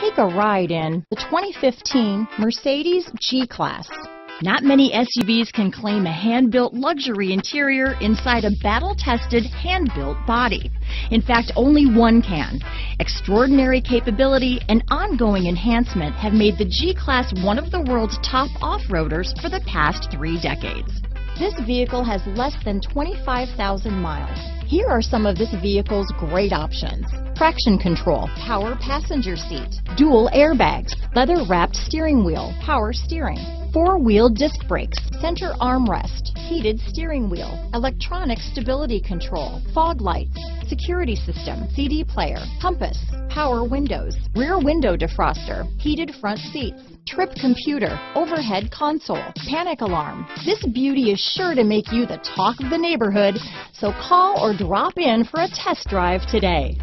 Take a ride in the 2015 Mercedes G-Class. Not many SUVs can claim a hand-built luxury interior inside a battle-tested, hand-built body. In fact, only one can. Extraordinary capability and ongoing enhancement have made the G-Class one of the world's top off-roaders for the past three decades. This vehicle has less than 25,000 miles. Here are some of this vehicle's great options. Traction control, power passenger seat, dual airbags, leather wrapped steering wheel, power steering, four-wheel disc brakes, center armrest, heated steering wheel, electronic stability control, fog lights, security system, CD player, compass, power windows, rear window defroster, heated front seats, trip computer, overhead console, panic alarm. This beauty is sure to make you the talk of the neighborhood, so call or drop in for a test drive today.